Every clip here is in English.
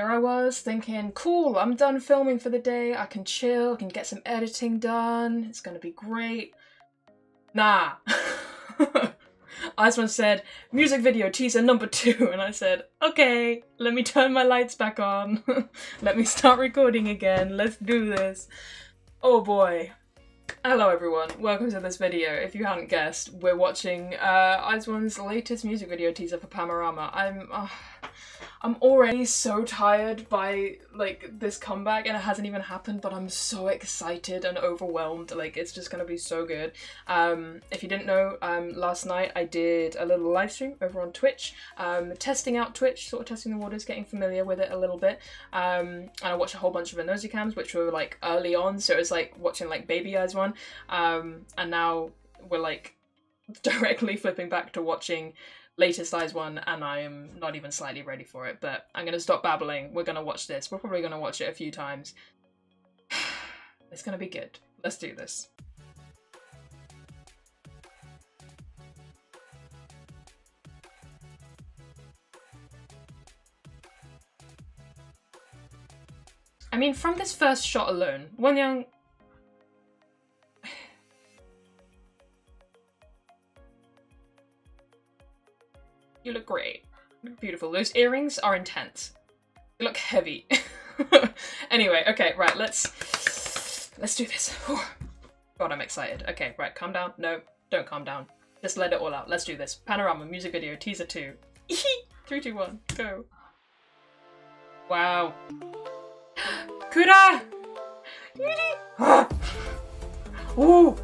Here I was thinking, cool, I'm done filming for the day. I can chill, I can get some editing done. It's gonna be great. Nah. IZ*ONE said, music video teaser number two. And I said, okay, let me turn my lights back on. let me start recording again. Let's do this. Oh boy. Hello everyone, welcome to this video. If you hadn't guessed, we're watching uh, IZ*ONE's latest music video teaser for Panorama. I'm... Uh, I'm already so tired by like this comeback and it hasn't even happened, but I'm so excited and overwhelmed. Like it's just gonna be so good. Um, if you didn't know, um, last night I did a little live stream over on Twitch, um, testing out Twitch, sort of testing the waters, getting familiar with it a little bit. Um, and I watched a whole bunch of ENOZI cams, which were like early on, so it was like watching like Baby IZ*ONE. Um, and now we're like directly flipping back to watching latest IZ*ONE and I am not even slightly ready for it, but I'm gonna stop babbling. We're gonna watch this. We're probably gonna watch it a few times. it's gonna be good. Let's do this. I mean, from this first shot alone, Wonyoung You great. beautiful. Those earrings are intense. They look heavy. anyway, okay, right, let's let's do this. God, I'm excited. Okay, right, calm down. No, don't calm down. Just let it all out. Let's do this. Panorama music video teaser two. Three, two, one, go. Wow. Kura! Ooh!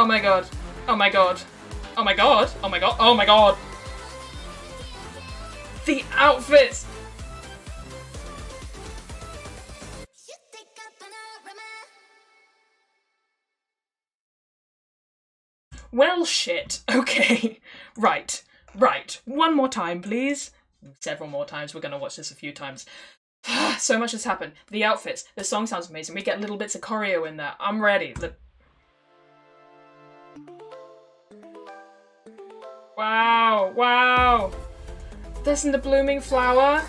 Oh my god. Oh my god. Oh my god. Oh my god. Oh my god. The outfits! Well, shit. Okay. Right. Right. One more time, please. Several more times. We're gonna watch this a few times. so much has happened. The outfits. The song sounds amazing. We get little bits of choreo in there. I'm ready. The Wow, wow. This in the blooming flower.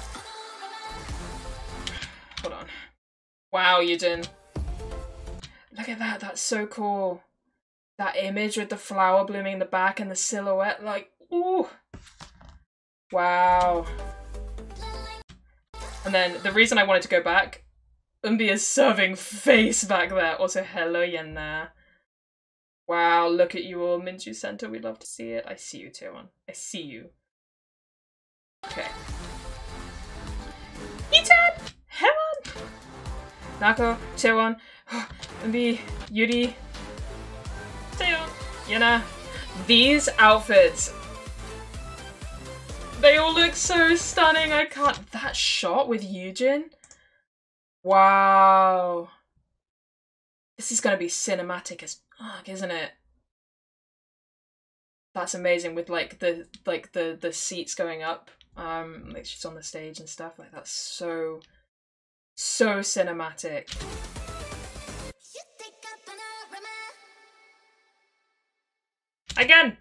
Hold on. Wow, Yujin. Look at that, that's so cool. That image with the flower blooming in the back and the silhouette, like, ooh. Wow. And then the reason I wanted to go back, Eunbi is serving face back there. Also, hello Yen there. Wow, look at you all, Minju Center. We'd love to see it. I see you, Chaewon. I see you. Okay. Itan! Hemon! Nako, Chaewon, Eunbi, Yuri, Chaeyeon, Yena. These outfits. They all look so stunning. I can't. That shot with Yujin. Wow. This is going to be cinematic as fuck, isn't it? That's amazing with like the like the the seats going up. Um, like she's on the stage and stuff. Like that's so so cinematic. Again.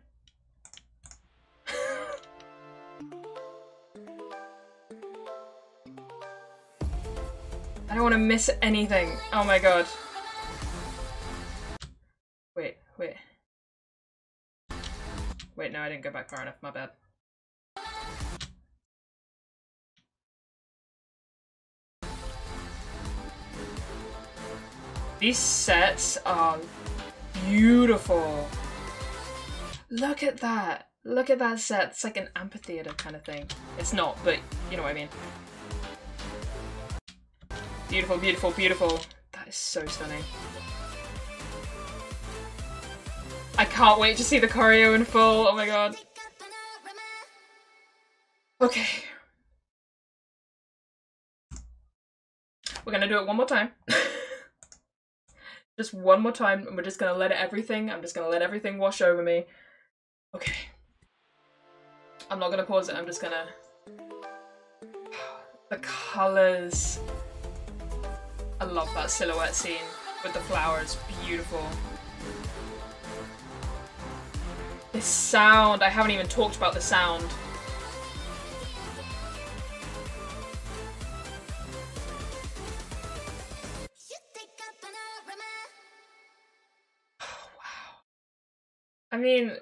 I don't want to miss anything. Oh my god. Didn't go back far enough. My bad. These sets are beautiful. Look at that. Look at that set. It's like an amphitheater kind of thing. It's not, but you know what I mean. Beautiful, beautiful, beautiful. That is so stunning. I can't wait to see the choreo in full. Oh my god. Okay. We're gonna do it one more time. just one more time, and we're just gonna let everything, I'm just gonna let everything wash over me. Okay. I'm not gonna pause it, I'm just gonna... The colours. I love that silhouette scene with the flowers, beautiful. This sound, I haven't even talked about the sound. wow. I mean,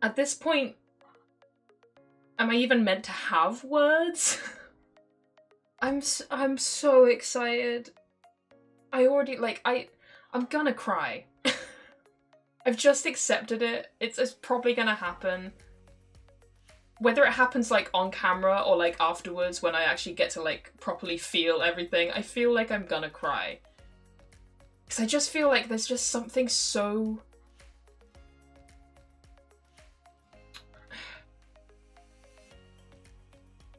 at this point, am I even meant to have words? I'm so, I'm so excited. I already like I I'm gonna cry. I've just accepted it. It's, it's probably gonna happen. Whether it happens like on camera or like afterwards when I actually get to like properly feel everything, I feel like I'm gonna cry. Because I just feel like there's just something so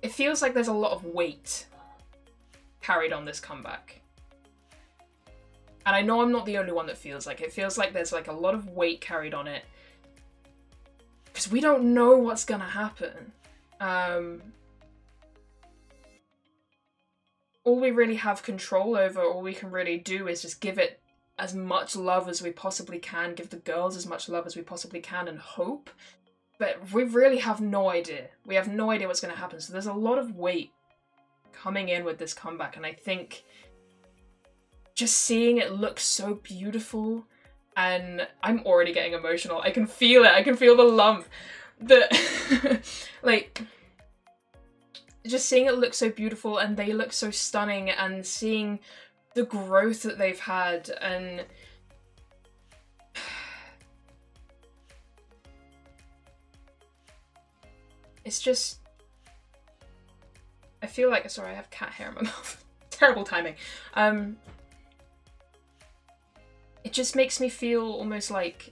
it feels like there's a lot of weight carried on this comeback. And I know I'm not the only one that feels like it. feels like there's like a lot of weight carried on it. Because we don't know what's gonna happen. Um, all we really have control over, all we can really do is just give it as much love as we possibly can, give the girls as much love as we possibly can, and hope. But we really have no idea. We have no idea what's going to happen. So there's a lot of weight coming in with this comeback, and I think just seeing it look so beautiful and I'm already getting emotional. I can feel it. I can feel the lump. The like just seeing it look so beautiful and they look so stunning and seeing the growth that they've had and it's just I feel like sorry, I have cat hair in my mouth. Terrible timing. Um just makes me feel almost like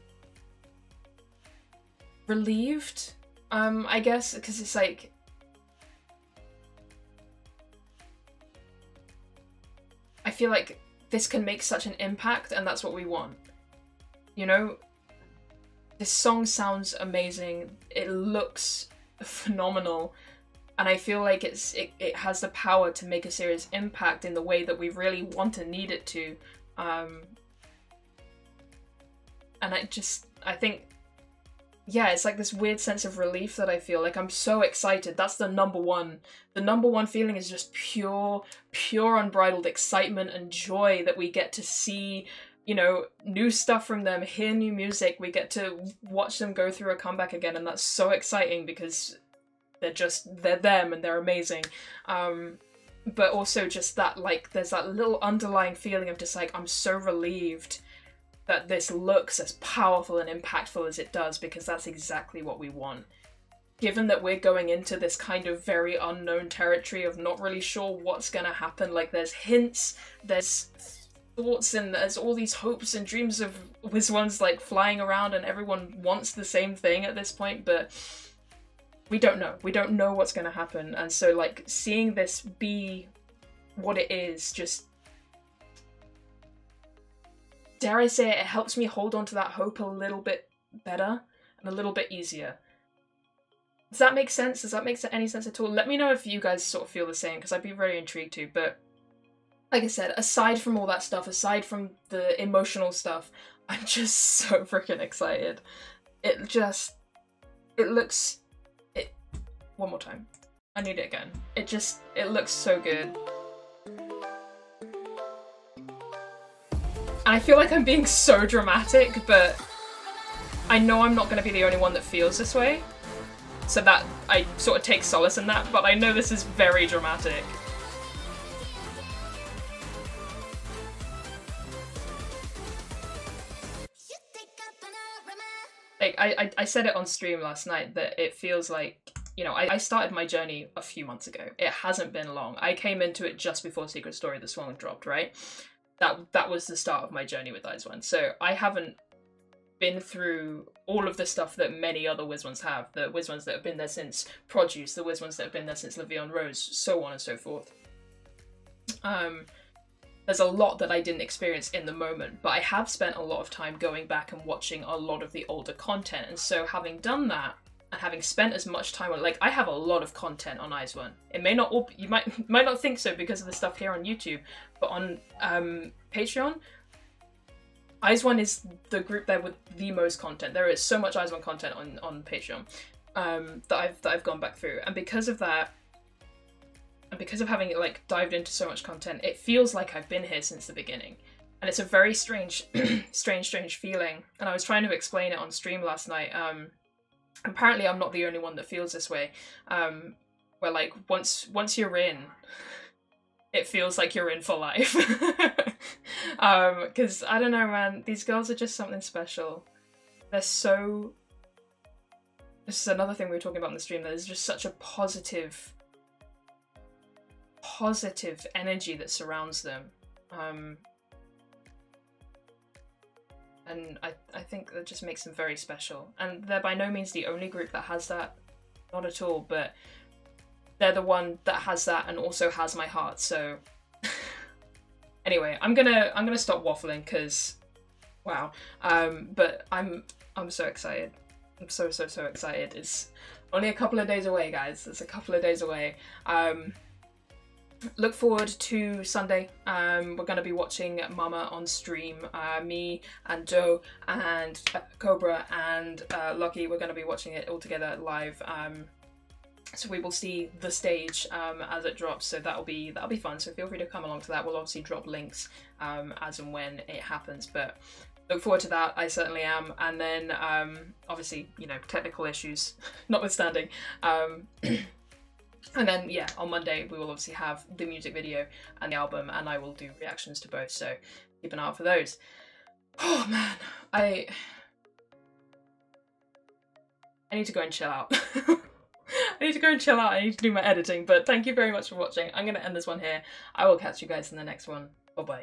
relieved. Um i guess because it's like i feel like this can make such an impact and that's what we want. You know? This song sounds amazing. It looks phenomenal. And i feel like it's it, it has the power to make a serious impact in the way that we really want and need it to. Um and I just I think yeah, it's like this weird sense of relief that I feel like I'm so excited. That's the number one. The number one feeling is just pure, pure unbridled excitement and joy that we get to see, you know, new stuff from them, hear new music. We get to watch them go through a comeback again, and that's so exciting because they're just they're them and they're amazing. Um, but also just that like there's that little underlying feeling of just like I'm so relieved that this looks as powerful and impactful as it does because that's exactly what we want. Given that we're going into this kind of very unknown territory of not really sure what's gonna happen, like there's hints, there's thoughts, and there's all these hopes and dreams of WizOnes like flying around, and everyone wants the same thing at this point, but we don't know. We don't know what's gonna happen, and so like seeing this be what it is just dare I say it, it helps me hold on to that hope a little bit better and a little bit easier. Does that make sense? Does that make any sense at all? Let me know if you guys sort of feel the same, because I'd be very intrigued too. But like I said, aside from all that stuff, aside from the emotional stuff, I'm just so freaking excited. It just, it looks, it, one more time. I need it again. It just, it looks so good. And I feel like I'm being so dramatic, but I know I'm not going to be the only one that feels this way. So that, I sort of take solace in that, but I know this is very dramatic. Like, I, I, I said it on stream last night that it feels like you know, I, I, started my journey a few months ago. It hasn't been long. I came into it just before Secret Story The Swan dropped, right? That that was the start of my journey with IZ*ONE. So I haven't been through all of the stuff that many other WizOnes have. The WizOnes that have been there since Produce, the WizOnes that have been there since en Rose, so on and so forth. Um, there's a lot that I didn't experience in the moment, but I have spent a lot of time going back and watching a lot of the older content. And so having done that, having spent as much time on like I have a lot of content on Eyes IZ*ONE. It may not all you might might not think so because of the stuff here on YouTube, but on um, Patreon, IZ*ONE is the group there with the most content. There is so much IZ*ONE content on on Patreon um, that I've that I've gone back through, and because of that, and because of having like dived into so much content, it feels like I've been here since the beginning, and it's a very strange, strange, strange feeling. And I was trying to explain it on stream last night. Um, apparently, I'm not the only one that feels this way. Um, where like once once you're in, it feels like you're in for life. um, because I don't know, man. These girls are just something special. They're so. This is another thing we were talking about in the stream. There's just such a positive, positive energy that surrounds them. Um, and I, I think that just makes them very special. And they're by no means the only group that has that, not at all. But they're the one that has that and also has my heart. So anyway, I'm gonna I'm gonna stop waffling because wow. Um, but I'm I'm so excited. I'm so so so excited. It's only a couple of days away, guys. It's a couple of days away. Um, look forward to Sunday. Um, we're going to be watching Mama on stream. Uh, me and Joe and uh, Cobra and uh, Lucky, we're going to be watching it all together live. Um, so we will see the stage um, as it drops so that'll be that'll be fun so feel free to come along to that we'll obviously drop links um, as and when it happens but look forward to that i certainly am and then um, obviously you know technical issues notwithstanding um, and then yeah on monday we will obviously have the music video and the album and i will do reactions to both so keep an eye out for those oh man i i need to go and chill out I need to go and chill out. I need to do my editing. But thank you very much for watching. I'm going to end this one here. I will catch you guys in the next one. Bye bye.